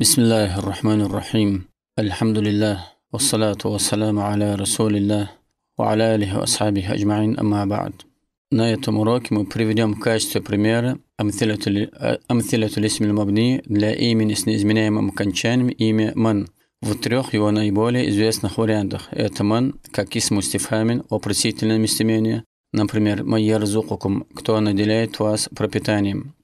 بسم الله الرحمن الرحيم الحمد لله والصلاة والسلام على رسول الله وعلى آله وأصحابه أجمعين أما بعد На этом уроке мы приведем в качестве примера أمثلة الاسم المبني для имени с неизменяемым окончанием имя ман в трех его наиболее известных вариантах. Это ман, как исм стифхамин, вопросительное местоимение, например, «Майярзукукум» – «Кто наделяет вас пропитанием?»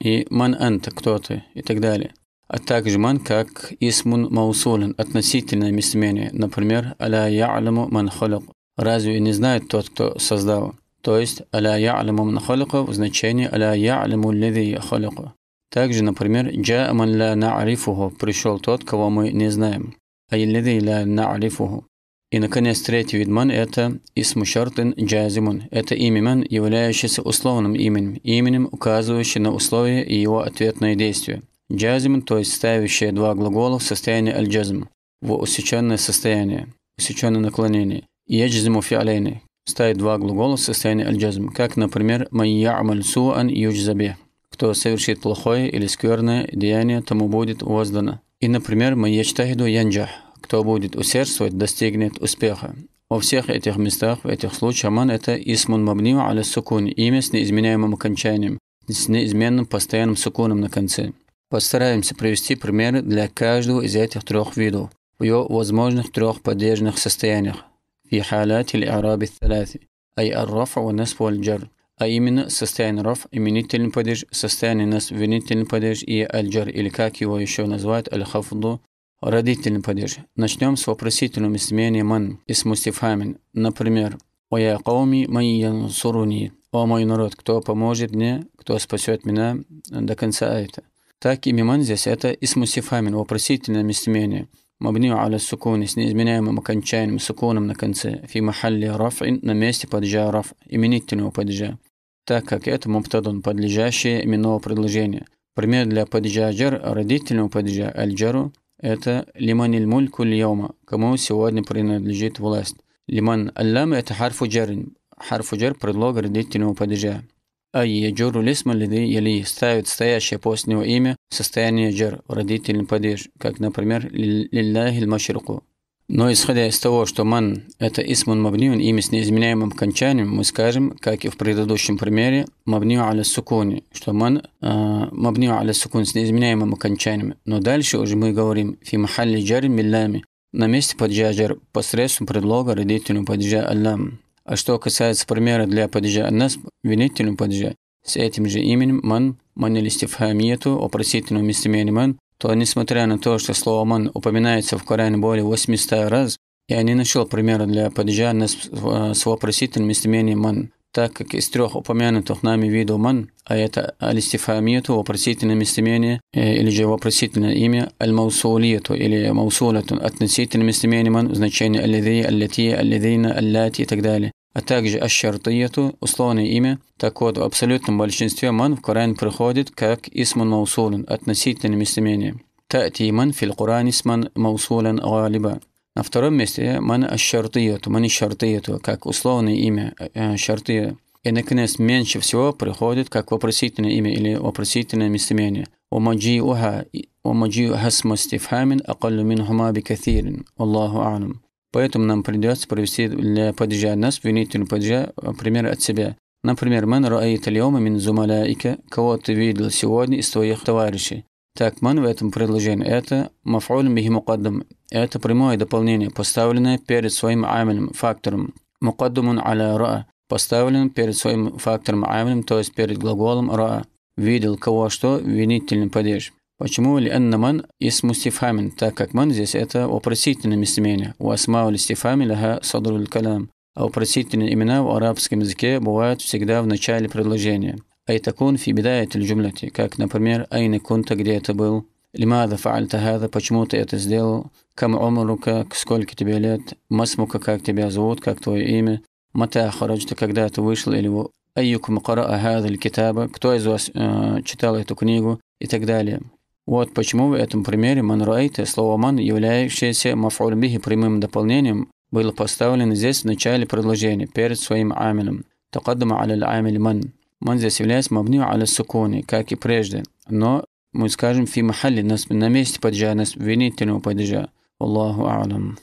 и «Ман анта» – «Кто ты?» и так далее А также ман как исмун маусулен, относительное местоимение, например, аля я'ламу ман халак, разве не знает тот, кто создал? То есть, аля я'ламу ман халака в значении аля я'ламу леди халака. Также, например, джа ман ла на'арифуху, пришел тот, кого мы не знаем. Ай леди ла на'арифуху. И, наконец, третий вид ман – это исму шартин джазимун. Это имя ман, являющееся условным именем, именем, указывающим на условия и его ответные действия. Джазм, то есть ставящие два глагола в состоянии аль-джазм, в усеченное состояние, усеченное наклонение. Яджзиму фиалейни, ставит два глагола в состоянии аль-джазм, как, например, «Майямаль суан юджзабе», кто совершит плохое или скверное деяние, тому будет воздано. И, например, «Майячтахиду янджах», кто будет усердствовать, достигнет успеха. Во всех этих местах, в этих случаях, ман это исмун мабнию аля сукун, имя с неизменяемым окончанием, с неизменным постоянным сукуном на конце. Постараемся привести примеры для каждого из этих трех видов в ее возможных трех поддержных состояниях. في حالات الإعراب الثلاث أي الرفع والنصب والجر а именно состояние раф, именительный падеж, состояние нас, винительный падеж и аль-джар, или как его еще называют, аль-хафду, родительный падеж. Начнем с вопросительного местоимения ман, из мустифамин. Например, «Оя кауми май суруни» «О мой народ, кто поможет мне, кто спасет меня» до конца айта так и миман здесь это исмусифамин, вопросительное местоимение. Мабнию аля сукуни с неизменяемым окончанием сукуном на конце. Фи махалли рафин на месте падежа раф, именительного падежа. Так как это муптадун, подлежащее именного предложения. Пример для падежа джар, родительного падежа аль-джару, это лиман иль мульку льома, кому сегодня принадлежит власть. Лиман аллам это харфу джарин, харфу джар предлог родительного падежа. Ай яджуру лисма лиды яли ставит стоящее после него имя в состоянии джар, родительный падеж, как, например, лилляхи машрику. Но исходя из того, что ман – это исмун мабниун, имя с неизменяемым окончанием, мы скажем, как и в предыдущем примере, мабниу аля сукуни, что ман э, мабниу аля сукун с неизменяемым окончанием. Но дальше уже мы говорим фи махалли джари миллями, на месте падежа посредством предлога родительного падежа аллам. А что касается примера для падежа аннас, винительного падежа, с этим же именем ман, ман или стифхамиету, вопросительного местоимения ман, то несмотря на то, что слово ман упоминается в Коране более 800 раз, я не нашел примера для падежа аннас с вопросительным местоимением ман, так как из трех упомянутых нами видов ман, а это алистифамиету, вопросительное местоимение, э, или же вопросительное имя, аль-маусулиету или маусулату, относительное местоимение ман в значении аллиди, аллати, аллати и так далее а также аш-шартияту, условное имя. Так вот, в абсолютном большинстве ман в Коране приходит как исман маусулан, относительное местоимение. Тати ман фил Коран исман маусулан галиба. На втором месте ман аш-шартияту, ман шартияту, как условное имя э, шартия. И, наконец, меньше всего приходит как вопросительное имя или вопросительное местоимение. ومجيئها ومجيئها اسم استفهام أقل منهما بكثير والله أعلم Поэтому нам придется провести для падежа нас, винительного падежа, пример от себя. Например, «Ман рааит аль-йома мин зумалаика» «Кого ты видел сегодня из твоих товарищей?» Так, «ман» в этом предложении – это «маф'уль бихи мукаддам» – это прямое дополнение, поставленное перед своим амелем, фактором. «Мукаддамун аля ра» – поставлен перед своим фактором амелем, то есть перед глаголом «ра». Видел кого что, винительный падеж. Почему ли ман исму стифамин, так как ман здесь это вопросительное местоимение. У асмау стифами ляха садруль калам. А вопросительные имена в арабском языке бывают всегда в начале предложения. Ай такун фи бидает джумлати, как, например, айна кунта, где это был, лимада фаальта хада, почему ты это сделал, кам умрука, сколько тебе лет, масмука, как тебя зовут, как твое имя, мата хараджта, когда ты вышел, или айюкум караа хада китаба, кто из вас э, читал эту книгу, и так далее. Вот почему в этом примере манруайта, слово ман, являющееся маф'уль бихи прямым дополнением, было поставлено здесь в начале предложения, перед своим амилем. Такаддама аля амиль ман. Ман здесь является мабню аля сукуни, как и прежде, но мы скажем фи махалли, на месте падежа, на винительного падежа. Аллаху алам.